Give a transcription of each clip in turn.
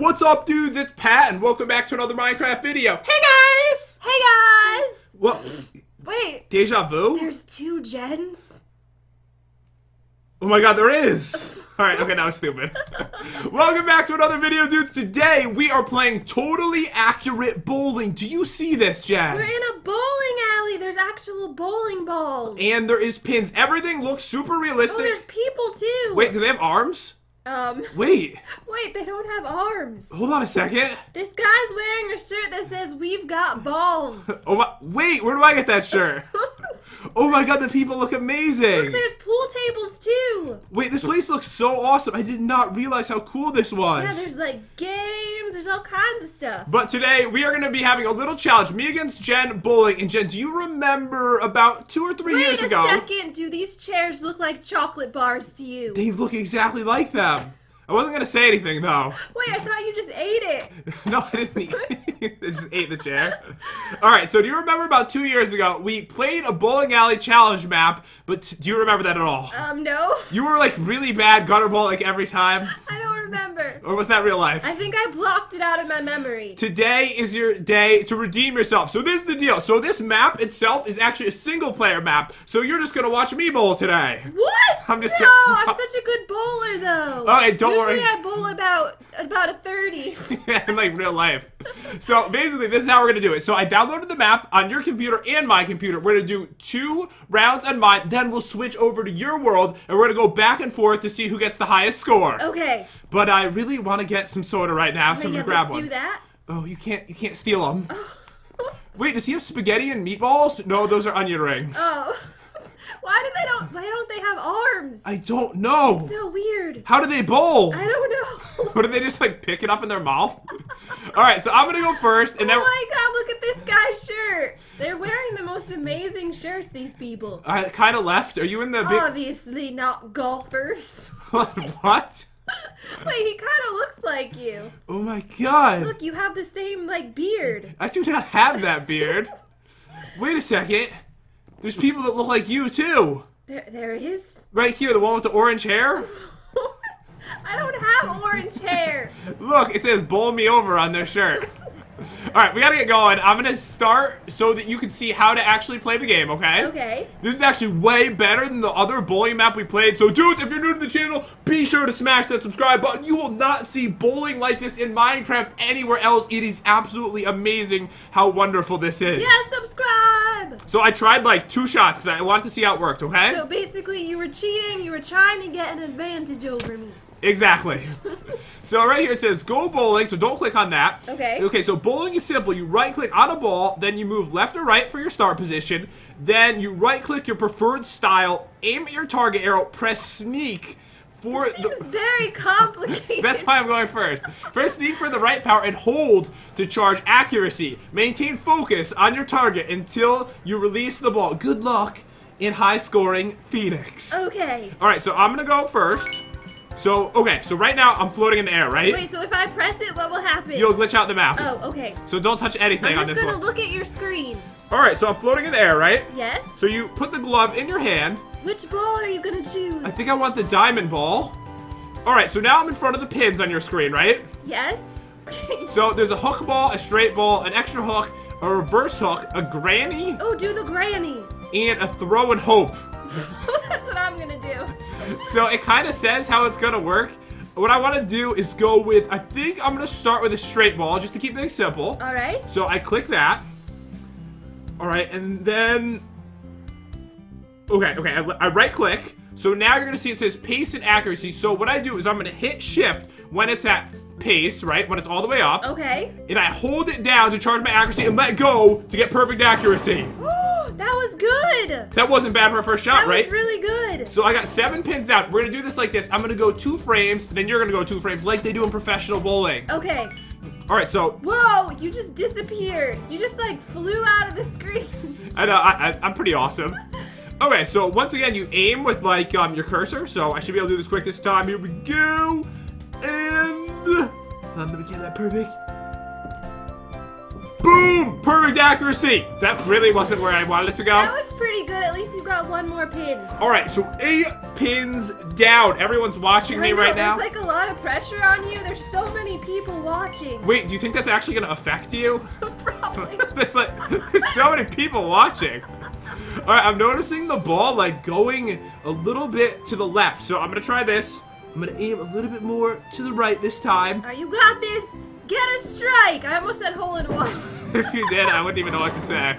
What's up, dudes? It's Pat, and welcome back to another Minecraft video. Hey, guys! Hey guys! What? Wait, Deja vu? there's two Jens? Oh my god, there is! Alright, okay, that was stupid. welcome back to another video, dudes. Today, we are playing totally accurate bowling. Do you see this, Jen? We're in a bowling alley. There's actual bowling balls. And there is pins. Everything looks super oh, realistic. there's people too. Wait, do they have arms? Um, Wait, wait, they don't have arms. hold on a second. This guy's wearing a shirt that says "We've got balls." Oh my, wait, where do I get that shirt? Oh my god, the people look amazing. Look, there's pool tables too. Wait, this place looks so awesome. I did not realize how cool this was. Yeah, there's like games. There's all kinds of stuff. But today we are going to be having a little challenge. Me against Jen bowling. And Jen, do you remember about two or three Wait years a ago? second. Do these chairs look like chocolate bars to you? They look exactly like them. I wasn't going to say anything though. Wait, I thought you just ate it. no, I didn't eat. I just ate the chair. All right. So do you remember about two years ago we played a bowling alley challenge map? But t- do you remember that at all? Um, no. You were like really bad gutter ball like every time, I don't remember. Or was that real life? I think I blocked it out of my memory. Today is your day to redeem yourself. So this is the deal. So this map itself is actually a single player map. So you're just gonna watch me bowl today. What? I'm just no. I'm such a good bowler, though. Okay, don't Usually worry. I bowl about about a thirty. in like real life. So basically, this is how we're gonna do it. So I downloaded the map on your computer and my computer. We're gonna do two rounds on mine. Then we'll switch over to your world, and we're gonna go back and forth to see who gets the highest score. Okay. But I really want to get some soda right now, so I'm gonna grab one. do that. Oh, you can't, you can't steal them. Wait, does he have spaghetti and meatballs? No, those are onion rings. Oh. Why do they don't? Why don't they have arms? I don't know. so weird. How do they bowl? I don't know. what do they just like pick it up in their mouth? All right, so I'm gonna go first, and oh then oh my god! Look at this guy's shirt. They're wearing the most amazing shirts. These people. I kind of left. Are you in the big? Obviously not golfers. what? Wait, he kind of looks like you. Oh my god! Look, you have the same like beard. I do not have that beard. Wait a second. There's people that look like you too. There, there is. Right here, the one with the orange hair. I don't have orange hair. Look, it says "bowl me over" on their shirt. All right, we gotta get going. I'm gonna start so that you can see how to actually play the game. Okay? Okay. This is actually way better than the other bowling map we played. So, dudes, if you're new to the channel, be sure to smash that subscribe button. You will not see bowling like this in Minecraft anywhere else. It is absolutely amazing how wonderful this is. Yeah, subscribe. So I tried like two shots because I wanted to see how it worked. Okay? So basically, you were cheating. You were trying to get an advantage over me. Exactly. so right here it says go bowling, so don't click on that. Okay. Okay, so bowling is simple. You right click on a ball, then you move left or right for your start position. Then you right click your preferred style, aim at your target arrow, press sneak for Seems the. very complicated. That's why I'm going first. First, sneak for the right power and hold to charge accuracy. Maintain focus on your target until you release the ball. Good luck in high scoring Phoenix. Okay. All right, so I'm gonna go first. So, okay, so right now I'm floating in the air, right? Wait, so if I press it, what will happen? You'll glitch out the map. Oh, okay. So don't touch anything on this one. I'm just gonna one. look at your screen. All right, so I'm floating in the air, right? Yes. So you put the glove in your hand. Which ball are you gonna choose? I think I want the diamond ball. All right, so now I'm in front of the pins on your screen, right? yes. So there's a hook ball, a straight ball, an extra hook, a reverse hook, a granny, oh, do the granny. and a throw and hope. That's what I'm gonna do. So it kind of says how it's gonna work. What I want to do is go with, I think I'm gonna start with a straight ball just to keep things simple. All right. So I click that. All right, and then okay, okay, I, I right click. So now you're gonna see it says pace and accuracy. So what I do is I'm gonna hit shift when it's at pace, right? When it's all the way up, Okay. and I hold it down to charge my accuracy and let go to get perfect accuracy. That was good. That wasn't bad for a first shot, That right? That was really good. So I got seven pins out. We're gonna do this like this. I'm gonna go two frames, then you're gonna go two frames, like they do in professional bowling. Okay. All right, so Whoa, you just disappeared. You just like flew out of the screen. I know I, I, I'm pretty awesome. Okay, so once again, you aim with like um your cursor. So I should be able to do this quick this time. Here we go, and I'm gonna get that perfect. Boom! Perfect accuracy. That really wasn't where I wanted it to go. That was pretty good. At least you got one more pin. All right, so eight pins down. Everyone's watching I me know, right now. There's like a lot of pressure on you. There's so many people watching. Wait, do you think that's actually gonna affect you? Probably. there's like there's so many people watching. All right, I'm noticing the ball like going a little bit to the left. So I'm gonna try this. I'm gonna aim a little bit more to the right this time. Alright, you got this. Get a strike. I almost said hole in one. if you did, I wouldn't even know what to say.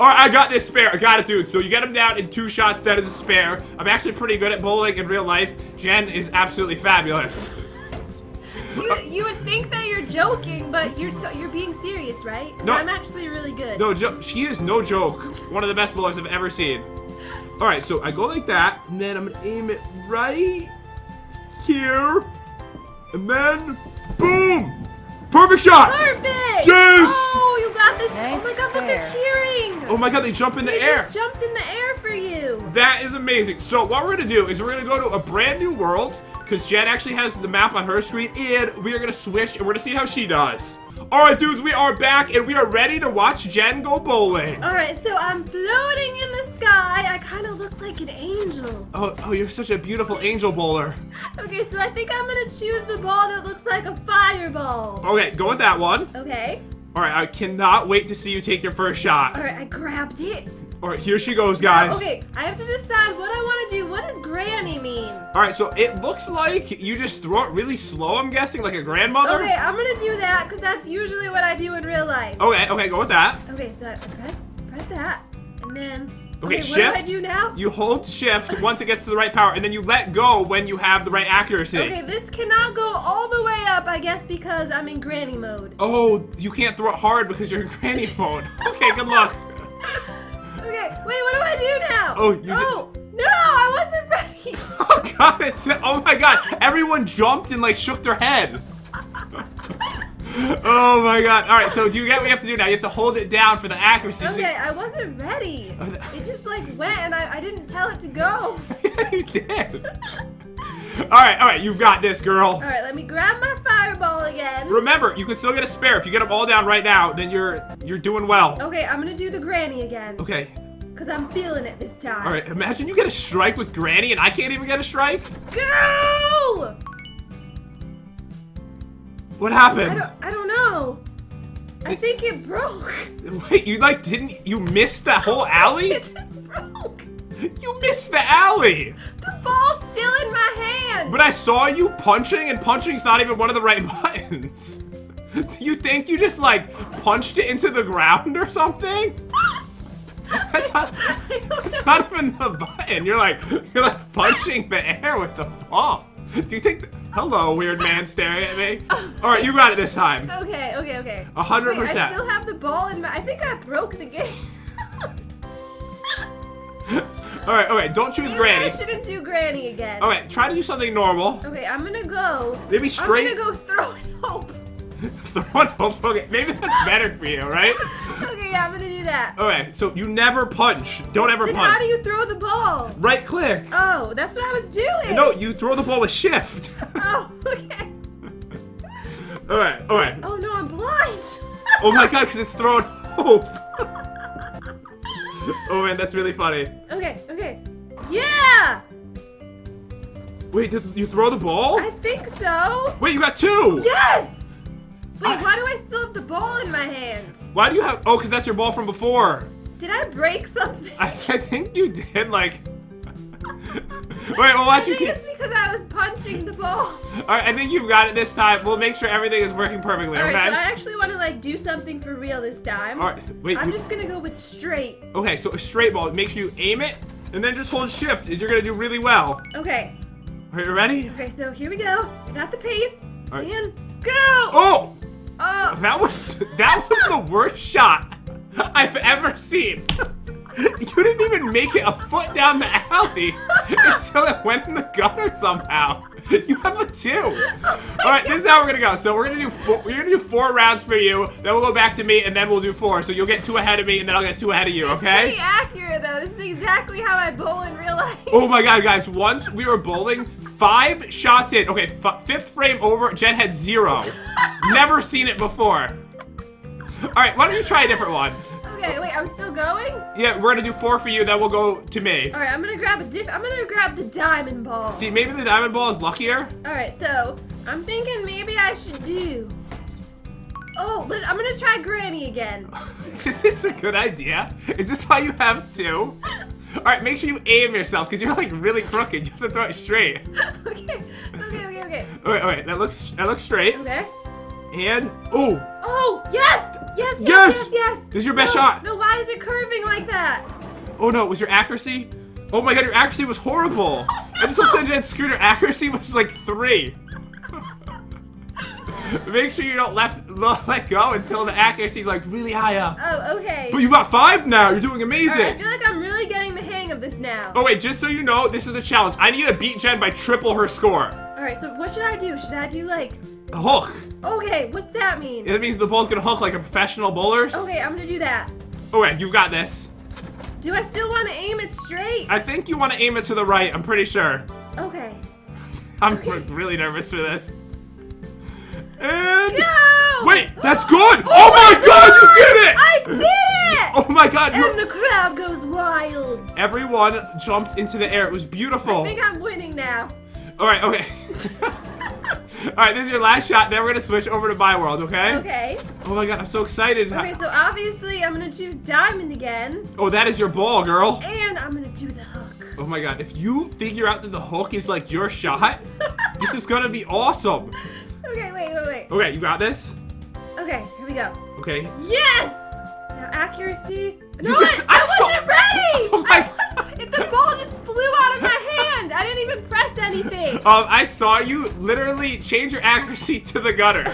All right, I got this spare. I got it, dude. So you get him down in two shots. That is a spare. I'm actually pretty good at bowling in real life. Jen is absolutely fabulous. you, you would think that you're joking, but you're you're being serious, right? No. I'm actually really good. No, she is no joke. One of the best bowlers I've ever seen. All right, so I go like that, and then I'm gonna aim it right here, and then boom, perfect shot. Perfect. Yes! Oh, you got this. Oh nice oh my god, look, they're cheering. Oh my God, they jump in the they air. just jumped in the air for you. That is amazing. So what we're gonna do is we're gonna go to a brand new world because Jen actually has the map on her screen, and we are gonna switch and we're gonna see how she does. All right, dudes, we are back and we are ready to watch Jen go bowling. All right, so I'm floating in the sky. I kind of look like an angel. Oh, oh, you're such a beautiful angel bowler. Okay, so I think I'm gonna choose the ball that looks like a fireball. Okay, go with that one. Okay. All right, I cannot wait to see you take your first shot. All right, I grabbed it. All right, here she goes, guys. Okay, I have to decide what I want to do. What does granny mean? All right, so it looks like you just throw it really slow. I'm guessing, like a grandmother. Okay, I'm gonna do that because that's usually what I do in real life. Okay, okay, go with that. Okay, so I press press that, and then. Okay, what shift. do I do now? You hold shift once it gets to the right power, and then you let go when you have the right accuracy. Okay, this cannot go all the way up, I guess, because I'm in granny mode. Oh, you can't throw it hard because you're in granny mode. Okay, good luck. Okay, wait, what do I do now? Oh, you did- Oh, no, I wasn't ready. Oh god, it's oh my god. Everyone jumped and like shook their head. oh my god. Alright, so do you get what you have to do now? You have to hold it down for the accuracy. Okay, I wasn't ready. Oh, It just like went and I, I didn't tell it to go. you did. Alright, alright, you've got this, girl. All right, let me grab my fireball again. Remember, you can still get a spare. If you get them all down right now, then you're you're doing well. Okay, I'm gonna do the granny again. Okay. Because I'm feeling it this time. Alright, imagine you get a strike with Granny and I can't even get a strike. Go! What I happened? don't, I don't know. I think it broke. Wait, you like didn't you miss the whole alley? It just broke. You missed the alley! The ball's still in my hand. But I saw you punching, and punching's not even one of the right buttons. Do you think you just like punched it into the ground or something? That's not, that's not even the button. You're like you're like punching the air with the ball. Do you think? Hello, weird man staring at me. All right, you got it this time. Okay, okay, okay. A hundred Wait, I still have the ball in my. I think I broke the game. All right, all right. Don't choose Maybe Granny. I shouldn't do granny again. All right, try to do something normal. Okay, I'm gonna go. Maybe straight. I'm gonna go throw it hope. Throw up. Okay, maybe that's better for you, right? Okay, yeah, I'm gonna do that. All right, so you never punch. Don't ever Then punch. how do you throw the ball? Right click. Oh, that's what I was doing. No, you throw the ball with shift. Oh, okay. all right, all right. Oh no, I'm blind. Oh my god, because it's throwing hope. oh man, that's really funny. okay, okay. Yeah, Wait, did you throw the ball? I think so. Wait, you got two. Yes. Wait, I- why do I still have the ball in my hand? Why do you have? Oh, because that's your ball from before. Did I break something? I, I think you did like. Wait, well, I watch you think keep. it's because I was punching the ball. All right, I think you've got it this time. We'll make sure everything is working perfectly. All right, okay. so I actually want to like do something for real this time. All right, wait. I'm you- just gonna go with straight. Okay, so a straight ball. Make sure you aim it, and then just hold shift, and you're gonna do really well. Okay. Are you ready? Okay, so here we go. I got the pace. All right. And go! Oh, Oh, that was that was the worst shot I've ever seen. You didn't even make it a foot down the alley until it went in the gutter somehow. You have a two. All right, this is how we're gonna go. So we're gonna do four, we're gonna do four rounds for you. Then we'll go back to me, and then we'll do four. So you'll get two ahead of me, and then I'll get two ahead of you. Okay? pretty accurate though. This is exactly how I bowl in real life. Oh my god, guys, once we were bowling, five shots in. Okay, f- fifth frame over, Jen had zero. Never seen it before. All right, why don't you try a different one? Okay, wait, I'm still going? Yeah, we're gonna do four for you, then we'll go to me. Alright, I'm gonna grab a diff I'm gonna grab the diamond ball. See, maybe the diamond ball is luckier. Alright, so I'm thinking maybe I should do. Oh, I'm gonna try Granny again. Is this a good idea? Is this why you have two? All right, make sure you aim yourself because you're like really crooked. You have to throw it straight. okay, okay, okay, okay. Wait, wait, that looks that looks straight. Okay. And oh, Oh, yes! Yes, yes, Yes! yes, yes! This is your best no, shot. No, why is it curving like that? oh no, was your accuracy? Oh my god, your accuracy was horrible. I just looked at it screwed. Your accuracy was like three. Make sure you don't left let go until the accuracy is like really high up. Oh, okay. But you got five now. You're doing amazing. Alright, I feel like I'm really getting the hang of this now. Oh wait, just so you know, this is the challenge. I need to beat Jen by triple her score. Alright, so what should I do? Should I do like. Hook. Okay, what's that mean? It means the ball's gonna hook like a professional bowler's. Okay, I'm gonna do that. Okay, you've got this. Do I still want to aim it straight? I think you want to aim it to the right. I'm pretty sure. Okay. I'm Okay. really nervous for this. And Go! wait, that's oh, good. Oh, oh my god, you did it! I did it! Oh my god, and you the crowd goes wild. everyone jumped into the air. It was beautiful. I think I'm winning now. All right, okay. All right, this is your last shot. Then we're gonna switch over to my world, okay? Okay. Oh my god, I'm so excited. Okay, so obviously I'm gonna choose diamond again, Oh, that is your ball, girl. and I'm gonna do the hook. Oh my god, if you figure out that the hook is like your shot, this is gonna be awesome. Okay, wait, wait, wait. Okay, you got this? Okay, here we go. Okay. Yes! Now accuracy. No, I, I I wasn't ready. Oh my- I was- it- the ball just flew out of my hand. I didn't even press anything. Um, I saw you literally change your accuracy to the gutter.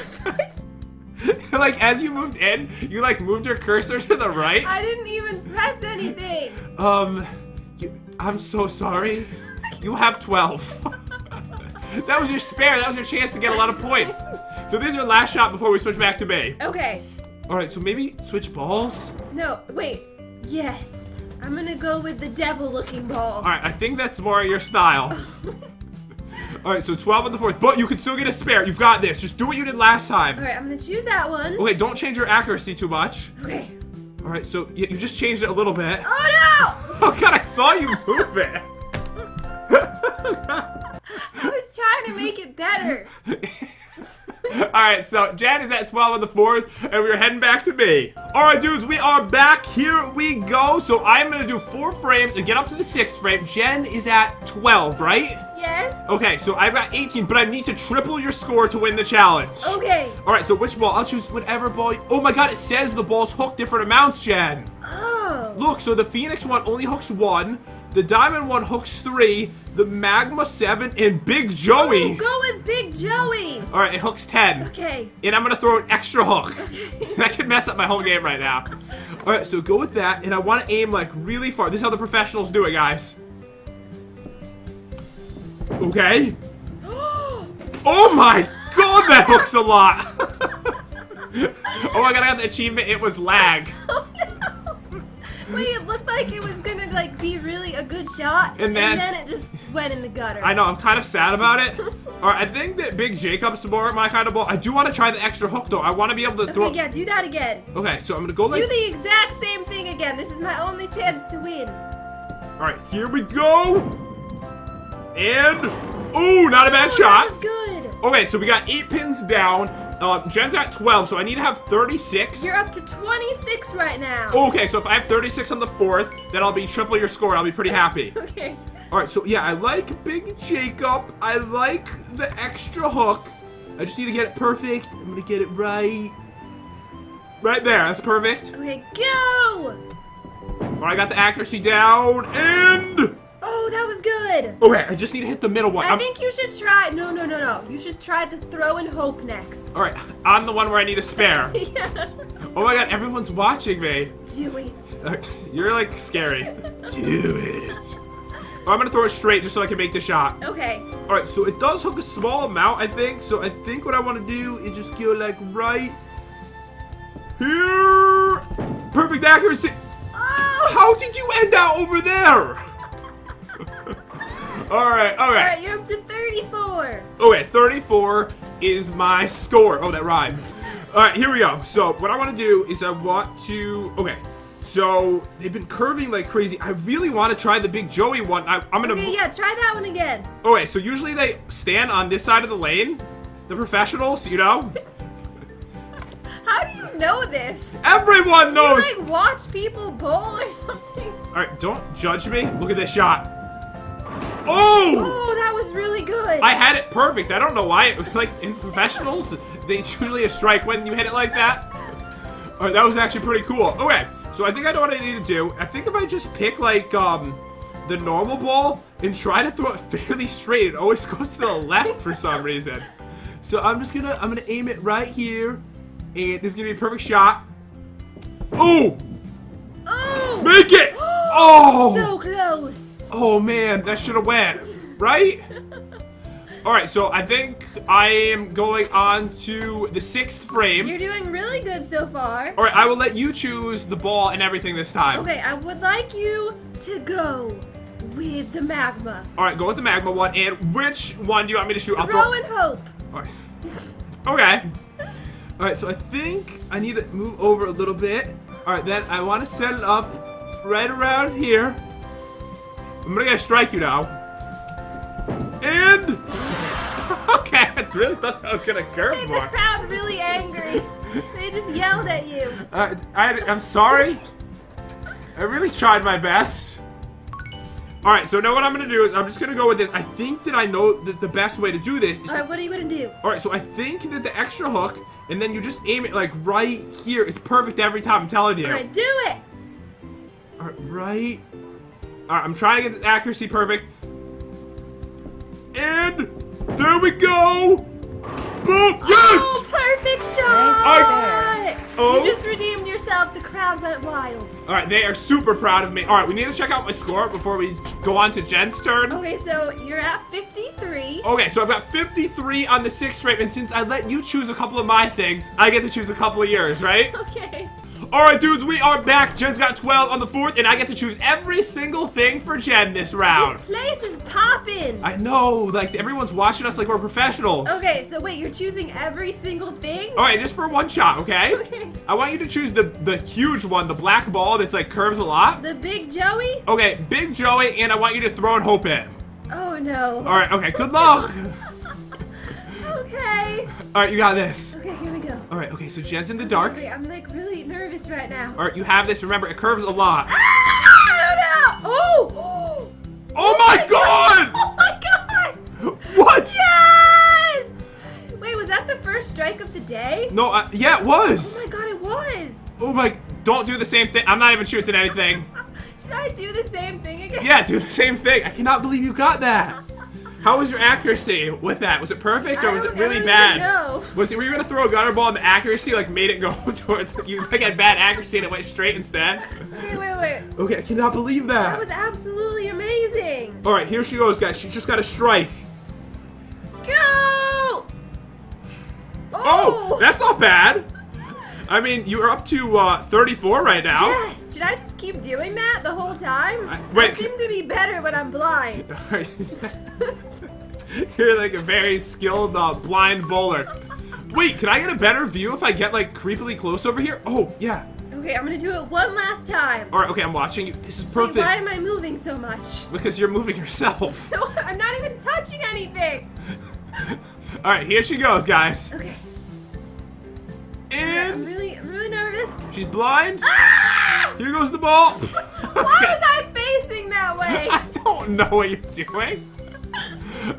like as you moved in, you like moved your cursor to the right. I didn't even press anything. Um, you, I'm so sorry. You have 12. that was your spare. That was your chance to get a lot of points. So this is your last shot before we switch back to Bay. Okay. All right, so maybe switch balls. No, wait. Yes. I'm gonna go with the devil-looking ball. All right, I think that's more your style. All right, so 12 on the fourth, but you can still get a spare. You've got this. Just do what you did last time. All right, I'm gonna choose that one. Okay, don't change your accuracy too much. Okay. All right, so yeah, you just changed it a little bit. Oh no! Oh god, I saw you move it. I was trying to make it better. All right, so Jan is at 12 on the fourth, and we're heading back to me. All right, dudes, we are back. Here we go. So I'm gonna do four frames and get up to the sixth frame. Jen is at 12, right? Yes. Okay, so I've got 18, but I need to triple your score to win the challenge. Okay. All right, so which ball? I'll choose whatever ball. Oh my god, it says the balls hook different amounts, Jen. Oh. Look, so the Phoenix one only hooks one, the Diamond one hooks three, the Magma seven, and Big Joey. Oh, go with Big Joey. All right, it hooks ten. Okay. And I'm gonna throw an extra hook. Okay. that could mess up my whole game right now. All right, so go with that, and I want to aim like really far. This is how the professionals do it, guys. Okay. Oh my god, that hooks a lot. oh my god, I got the achievement. It was lag. Wait, it looked like it was gonna like be really a good shot, And then- it just went in the gutter. I know, I'm kind of sad about it. All right, I think that Big Jacob's more my kind of ball. I do want to try the extra hook though. I want to be able to throw. Okay, yeah, do that again. Okay, so I'm gonna go like. Do the exact same thing again. This is my only chance to win. All right, here we go. And ooh, not a bad Oh, shot. That was good. Okay, so we got eight pins down. Um, Jen's at 12, so I need to have 36. You're up to 26 right now. Okay, so if I have 36 on the fourth, then I'll be triple your score. I'll be pretty happy. Okay. All right, so yeah, I like Big Jacob. I like the extra hook. I just need to get it perfect. I'm gonna get it right. Right there, that's perfect. Okay, go! All right, I got the accuracy down, and Oh, that was good. okay, I just need to hit the middle one. I I'm- think you should try. No, no, no, no. You should try the throw and hope next. All right, I'm the one where I need a spare. yeah. Oh my god, everyone's watching me. Do it. Uh, you're like scary. Do it. Oh, I'm gonna throw it straight just so I can make the shot. Okay. Alright, so it does hook a small amount, I think. So I think what I want to do is just go like right here. Perfect accuracy. Oh! How did you end out over there? Alright, alright. Alright, you're up to 34. Okay, 34 is my score. Oh, that rhymes. All right, here we go. So what I want to do is I want to. Okay. So they've been curving like crazy. I really want to try the big Joey one. I, I'm gonna. Okay, yeah, try that one again. Oh, okay, so usually they stand on this side of the lane, the professionals, you know. How do you know this? Everyone You knows. like watch people bowl or something? All right, don't judge me. Look at this shot. Oh! Oh, that was really good. I had it perfect. I don't know why. It was like in professionals, they usually a strike when you hit it like that. All right, that was actually pretty cool. Okay, so I think I know what I need to do. I think if I just pick like um the normal ball and try to throw it fairly straight, it always goes to the left for some reason. So I'm just gonna I'm gonna aim it right here, and this is gonna be a perfect shot. Oh, oh, make it! Oh, so close. Oh man, that should have went, right? All right, so I think I am going on to the sixth frame. You're doing really good so far. All right, I will let you choose the ball and everything this time. Okay, I would like you to go with the magma. All right, go with the magma one. And which one do you want me to shoot? I'll Throw and hope. All right. Okay. All right, so I think I need to move over a little bit. All right, then I want to set it up right around here. I'm gonna strike you now. And okay, I really thought I was gonna curve Made the more. crowd really angry. They just yelled at you. Uh, I, I'm sorry. I really tried my best. All right, so now what I'm gonna do is I'm just gonna go with this. I think that I know that the best way to do this is All right, what are you gonna do? All right, so I think that the extra hook, and then you just aim it like right here. It's perfect every time. I'm telling you. All right, do it. All right, right. All right, I'm trying to get this accuracy perfect. And there we go. Boom! Oh, yes! Oh, perfect shot. I- Oh. You just redeemed yourself. The crowd went wild. All right, they are super proud of me. All right, we need to check out my score before we go on to Jen's turn. Okay, so you're at 53. Okay, so I've got 53 on the sixth frame, and since I let you choose a couple of my things, I get to choose a couple of yours, right? Okay. All right, dudes, we are back. Jen's got 12 on the fourth, and I get to choose every single thing for Jen this round. This place is popping. I know, like everyone's watching us like we're professionals. Okay, so wait, you're choosing every single thing? All right, just for one shot, okay? Okay. I want you to choose the the huge one, the black ball that's like curves a lot. The big Joey? Okay, Big Joey, and I want you to throw and hope it. Oh no. All right, okay, good luck. Okay. All right, you got this. Okay, here we go. All right, okay, so Jen's in the dark. Okay, I'm like really nervous right now. All right, you have this. Remember, it curves a lot. Ah, I don't know. Oh! Oh my god! Oh my god! What? Yes! Wait, was that the first strike of the day? No, uh, yeah, it was. Oh my god, it was. Oh my, don't do the same thing. I'm not even choosing anything. Should I do the same thing again? Yeah, do the same thing. I cannot believe you got that. How was your accuracy with that? Was it perfect or was it really bad? know. Was it, were you gonna throw a gutter ball and the accuracy like made it go towards you like had bad accuracy and it went straight instead? Wait, wait, wait. Okay, I cannot believe That that. was absolutely amazing. All right, here she goes, guys. She just got a strike. Go! Oh, oh! that's not bad. I mean, you are up to uh, 34 right now. Yes. Should I just keep doing that the whole time? I- wait. I seem to be better when I'm blind. You're like a very skilled uh, blind bowler. Wait, can I get a better view if I get like creepily close over here? Oh, yeah. Okay, I'm gonna do it one last time. All right, okay, I'm watching you. This is Wait, perfect why am I moving so much? because you're moving yourself. No, I'm not even touching anything. All right, here she goes, guys. Okay. I'm really, I'm really nervous. she's blind. Ah! Here goes the ball. Why was I facing that way? I don't know what you're doing.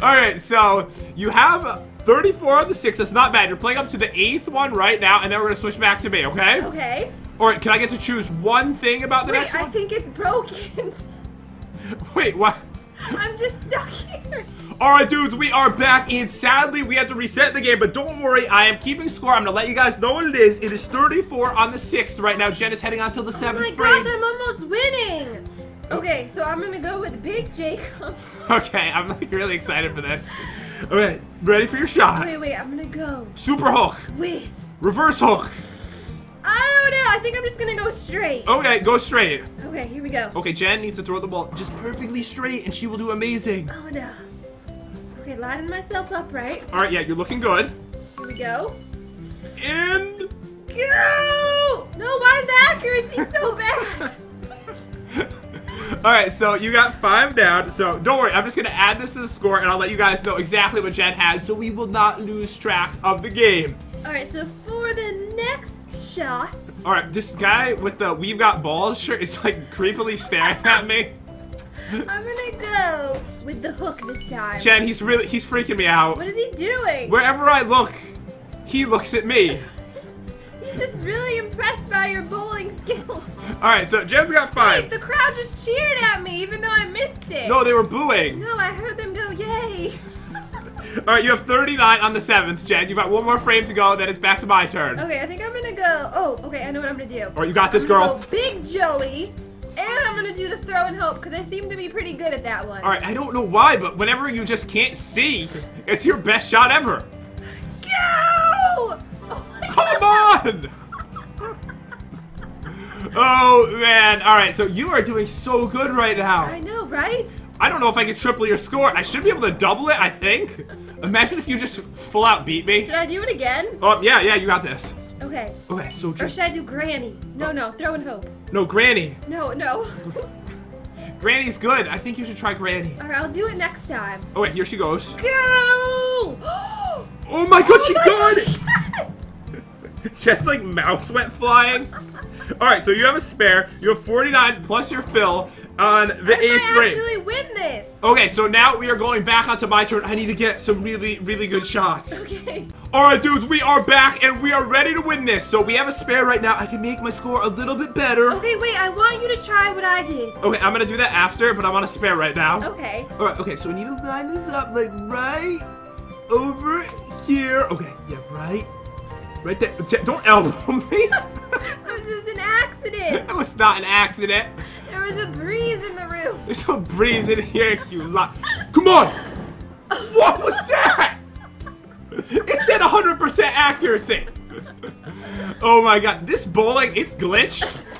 All right, so you have 34 on the six. That's not bad. You're playing up to the eighth one right now, and then we're gonna switch back to me, okay? Okay. All right, can I get to choose one thing about the Wait, next I think it's broken. Wait, what? I'm just stuck here. All right, dudes, we are back, and sadly, we have to reset the game. But don't worry, I am keeping score. I'm gonna let you guys know what it is. It is 34 on the sixth right now. Jen is heading on till the 7th Oh my frame. gosh, I'm almost winning. Oh. Okay, so I'm gonna go with Big Jacob. Okay, I'm like really excited for this. Okay, ready for your shot? Wait, wait, I'm gonna go Super hook, with. reverse hook. I don't know. I think I'm just gonna go straight. Okay, go straight. Okay, here we go. Okay, Jen needs to throw the ball just perfectly straight, and she will do amazing. Oh no. Okay, lining myself up right. All right, yeah, you're looking good. Here we go. And Go! No, why is the accuracy so bad? All right, so you got five down. So don't worry, I'm just gonna add this to the score, and I'll let you guys know exactly what Jen has, so we will not lose track of the game. Alright, so for the next shot. All right, this guy with the "We've Got Balls" shirt is like creepily staring at me. I'm gonna go with the hook this time. Jen, he's really he's freaking me out. What is he doing? Wherever I look, he looks at me. He's just really impressed by your bowling skills. All right, so Jen's got five. Wait, the crowd just cheered at me even though I missed it. No, they were booing. No, I heard them go, yay. All right, you have 39 on the seventh, Jen. You've got one more frame to go, then it's back to my turn. okay, I think I'm gonna go. Oh, okay, I know what I'm gonna do. All right, you got this, I'm girl. go Big Joey, and I'm gonna do the throw and hope because I seem to be pretty good at that one. All right, I don't know why, but whenever you just can't see, it's your best shot ever. Go! Oh Come God. on! Oh man! All right, so you are doing so good right now. I know, right? I don't know if I can triple your score. I should be able to double it. I think. Imagine if you just full out beat me. Should I do it again? Oh yeah, yeah, you got this. Okay. Okay, so just. Or should I do Granny? No, no, throw in hope. no Granny. No, no. Granny's good. I think you should try Granny. Alright, I'll do it next time. Oh wait, here she goes. Go! Oh my god, oh she my got it! Yes! Jen's like mouse went flying. All right, so you have a spare. You have 49 plus your fill on the I eighth might frame. actually win this. Okay, so now we are going back onto my turn. I need to get some really, really good shots. Okay. All right, dudes, we are back and we are ready to win this. So we have a spare right now. I can make my score a little bit better. Okay, wait, I want you to try what I did. Okay, I'm gonna do that after, but I want a spare right now. Okay. All right, okay, so we need to line this up like right over here. Okay, yeah, right, right there. Don't elbow me. It was just an accident. that was not an accident. There was a breeze in the There's no breeze in here, you lot. Come on! What was that? It said 100% accuracy. Oh my god, this bowling, it's glitched.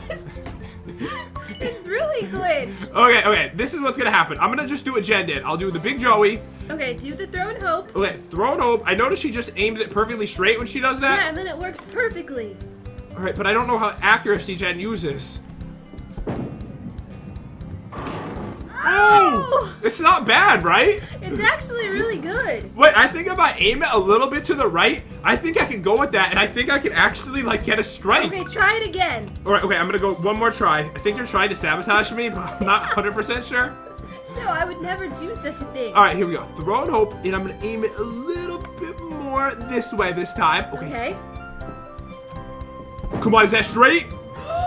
It's really glitched. Okay, okay, this is what's gonna happen. I'm gonna just do what Jen did. I'll do the big Joey. Okay, do the throw and hope. Okay, throw and hope. I notice she just aims it perfectly straight when she does that. Yeah, and then it works perfectly. Alright, but I don't know how accuracy Jen uses. Oh! It's not bad, right? It's actually really good. Wait, I think if I aim it a little bit to the right, I think I can go with that, and I think I can actually like get a strike. Okay, try it again. All right, okay, I'm gonna go one more try. I think you're trying to sabotage me, but I'm not 100% sure. No, I would never do such a thing. All right, here we go. Throw and hope, and I'm gonna aim it a little bit more this way this time. Okay. Okay. Come on, is that straight?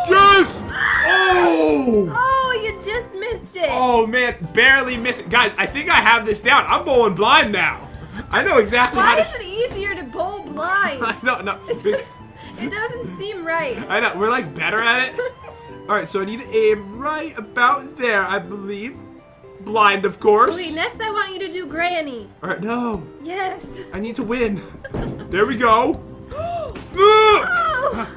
yes! Oh! Oh, you just missed it. Oh man, barely missed it. Guys, I think I have this down. I'm bowling blind now. I know exactly Why how is it easier to bowl blind? no, no. It, just, it doesn't seem right. I know, we're like better at it. Alright, so I need to aim right about there, I believe. Blind, of course. Wait, next I want you to do Granny. Alright, no. Yes. I need to win. there we go. Oh! Ah.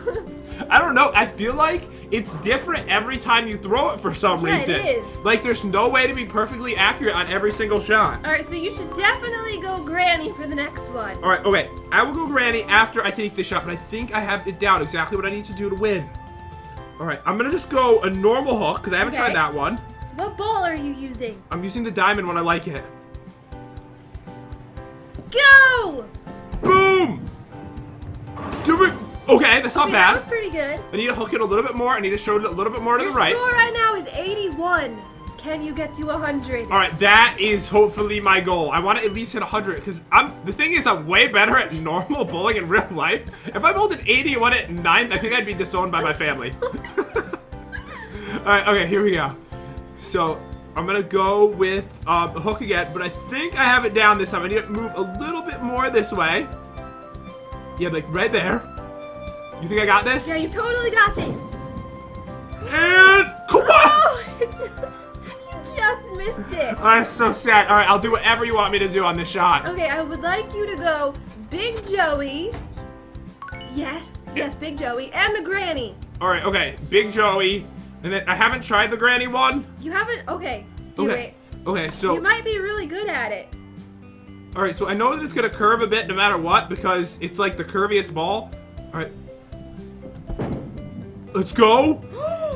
I don't know. I feel like it's different every time you throw it for some Yeah, reason. is. Like there's no way to be perfectly accurate on every single shot. All right, so you should definitely go Granny for the next one. All right, okay. I will go Granny after I take this shot, but I think I have it down exactly what I need to do to win. All right, I'm gonna just go a normal hook because I haven't Okay. tried that one. What ball are you using? I'm using the diamond when I like it. Go! Boom! Do it. Okay, that's not bad. That was pretty good. I need to hook it a little bit more. I need to show it a little bit more to Your the right. Your score right now is 81. Can you get to 100? All right, that is hopefully my goal. I want to at least hit 100 because I'm. The thing is, I'm way better at normal bowling in real life. If I bowled an 81 at nine, I think I'd be disowned by my family. All right, okay, here we go. So I'm gonna go with um, a hook again, but I think I have it down this time. I need to move a little bit more this way. Yeah, like right there. You think I got this? Yeah, you totally got this. And come on! Oh, you just, you just missed it. I'm so sad. All right, I'll do whatever you want me to do on this shot. Okay, I would like you to go Big Joey. Yes, yes, Big Joey, and the Granny. All right, okay, Big Joey, and then I haven't tried the Granny one. You haven't? Okay, do Okay, it. okay, so You might be really good at it. all right, so I know that it's gonna curve a bit no matter what because it's like the curviest ball. All right, Let's go.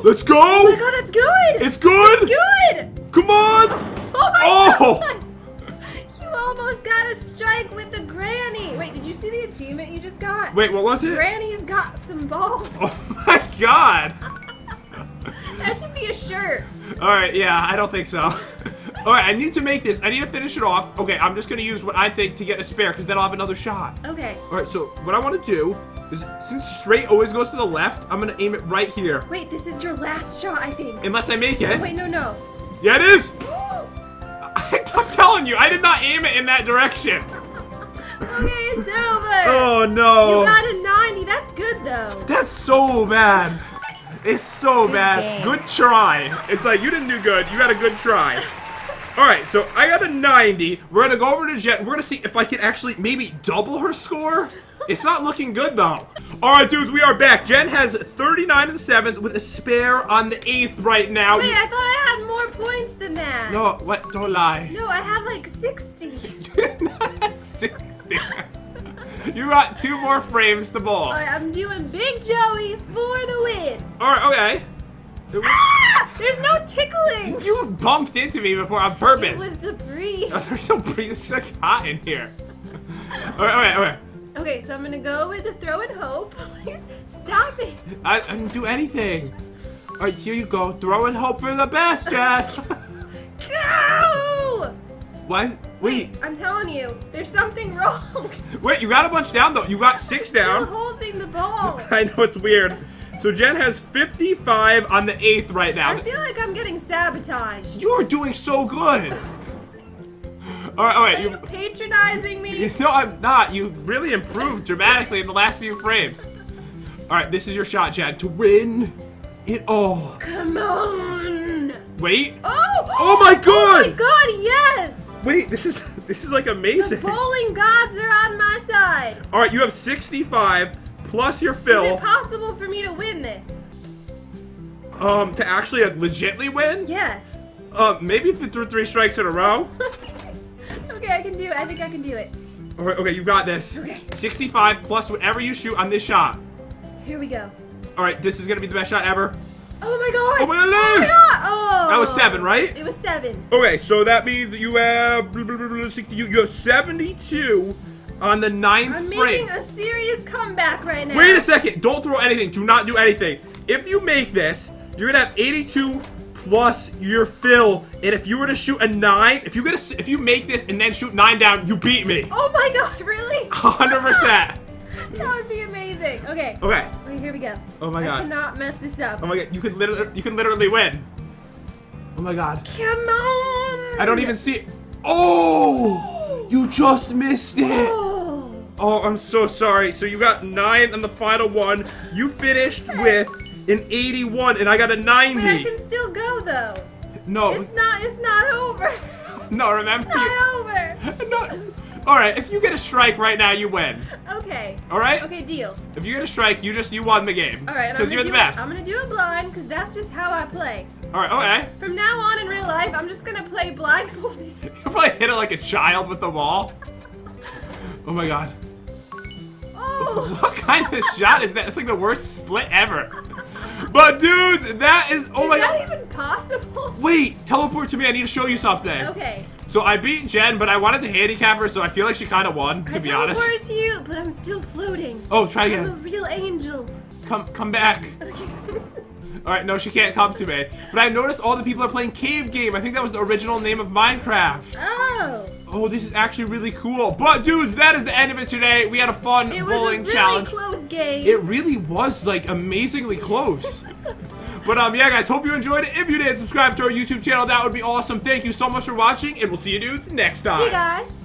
Let's go. Oh my god, that's good! It's good. good! Come on. Oh my Oh! god! You almost got a strike with the granny! Wait, did you see the achievement you just got? Wait, what was it? Granny's got some balls. Oh my god. That should be a shirt. All right, yeah, I don't think so. All right, I need to make this. I need to finish it off. Okay, I'm just gonna use what I think to get a spare, because then I'll have another shot. Okay. All right, so what I want to do is, since straight always goes to the left, I'm gonna aim it right here. Wait, this is your last shot, I think. Unless I make it. Oh, wait, no, no. Yeah, it is. I'm telling you, I did not aim it in that direction. Okay, it's over. Oh no. You got a 90. That's good, though. That's so bad. It's so bad. game. Good try. It's like you didn't do good. You had a good try. All right, so I got a 90. We're gonna go over to Jen. We're gonna see if I can actually maybe double her score. It's not looking good though. All right, dudes, we are back. Jen has 39 in the seventh with a spare on the eighth right now. Wait, I thought I had more points than that. no, what? Don't lie. No, I have like 60. 60. you got two more frames to ball. Alright, I'm doing Big Joey for the win. All right, okay. Ah! There's no tickling. You bumped into me before on purpose. It was the breeze. There's no breeze. It's so hot in here. All right, all right, all right. Okay, so I'm gonna go with the throw and hope. Stop it. I, I didn't do anything. All right, here you go. Throw and hope for the best, Jack. Go! what? Wait, I'm telling you, there's something wrong. wait. You got a bunch down though. You got six Still down. holding the ball. I know it's weird. So Jen has 55 on the eighth right now. I feel like I'm getting sabotaged. You are doing so good. All right, all right. Are you You, patronizing me? no, I'm not. You really improved dramatically in the last few frames. All right, this is your shot, Jen, to win it all. Come on. Wait, Oh! Oh my god. Oh my God! yes! wait. This is this is like amazing. The bowling gods are on my side. All right, you have 65 plus your fill. Is it possible for me to win this? um to actually uh, legitly win. Yes. Uh, maybe if you threw three strikes in a row. okay, I can do it. I think I can do it. All right, okay, you got this. Okay. 65 plus whatever you shoot on this shot. Here we go. All right, this is gonna be the best shot ever. Oh my god! Oh my God, Oh my god! Oh! That was seven, right? It was seven. Okay, so that means that you have blah, blah, blah, blah, 60 you, you have 72 on the ninth I'm frame. making a serious comeback right now. Wait a second! Don't throw anything. Do not do anything. If you make this, you're gonna have 82 plus your fill. And if you were to shoot a nine, if you get a, if you make this and then shoot nine down, you beat me. Oh my god! Really? 100. percent That would be amazing. Okay. Okay. Okay, here we go. Oh my I god. cannot mess this up. Oh my god. You could literally you can literally win. Oh my god. Come on! I don't even see it. Oh! You just missed it. Oh. Oh, I'm so sorry. So you got nine on the final one. You finished with an 81, and I got a 90. Wait, I can still go though. no, It's not. It's not over. no, remember? It's not over. no. All right, if you get a strike right now, you win. Okay. All right? Okay, deal. If you get a strike, you just you won the game. All right, Because you're the best. It, I'm gonna do it blind because that's just how I play. All right, okay. From now on in real life, I'm just gonna play blindfolded. You probably hit it like a child with the wall. Oh my god. Oh. What kind of shot is that? It's like the worst split ever. But dudes, that is oh Is my that god. even possible? Wait, teleport to me. I need to show you something. Okay. So I beat Jen, but I wanted to handicap her, so I feel like she kind of won, to I be honest. teleported to you, but I'm still floating. Oh, try again. I'm a real angel. Come, come back. Okay. All right, no, she can't come to me. But I noticed all the people are playing Cave Game. I think that was the original name of Minecraft. oh. Oh, this is actually really cool. But dudes, that is the end of it today. We had a fun It was a really challenge. close game. It really was like amazingly close. but um, yeah, guys, hope you enjoyed it. If you did, subscribe to our YouTube channel. That would be awesome. Thank you so much for watching, and we'll see you dudes next time. See you guys.